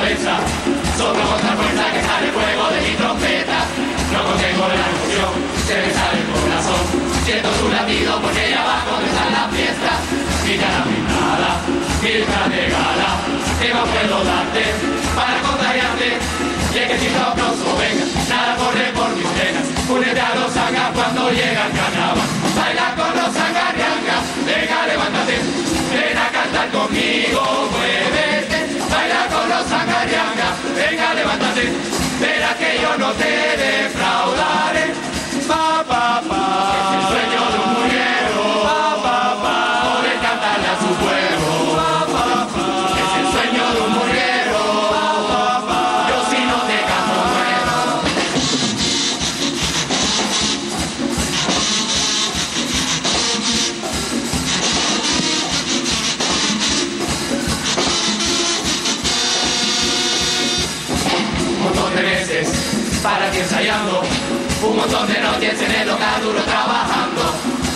cabeza. Con tal fuerza que sale fuego de mi trompeta. No contengo la emoción, se me sale el corazón. Siento su latido porque ya va a comenzar la fiesta. Mi cara pintada, mi de gala. ¿Qué más puedo darte para contagiarte? Y es que si no venga, nada corre para ti ensayando, un montón de noches en el local duro trabajando,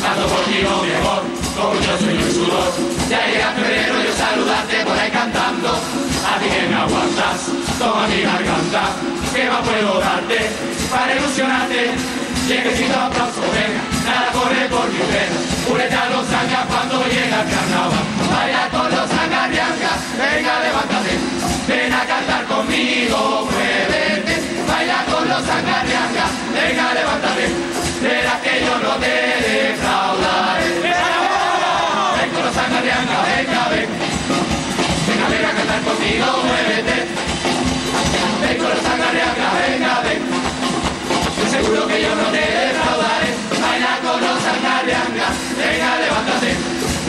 dando por ti lo mejor, con mucho sueño y sudor. Ya llega febrero yo saludarte por ahí cantando, a ti que me aguantas, toma mi garganta, ¿qué más puedo darte para ilusionarte? Y es aplauso venga, nada corre por mi venas, únete a los sangas cuando llega el carnaval, baila con los sangarriancas, venga levántate, ven a cantar conmigo, los sangarriancas, venga levántate, verás que yo no te defraudaré. Ven con los sangarriancas, venga, ven, venga, ven a cantar conmigo, muévete, ven con los sangarriancas, venga, ven. Estoy seguro que yo no te defraudaré. Baila con los sangarriangas, venga, levántate,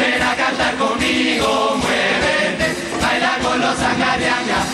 ven a cantar conmigo, muévete. Baila con los sangarriangas,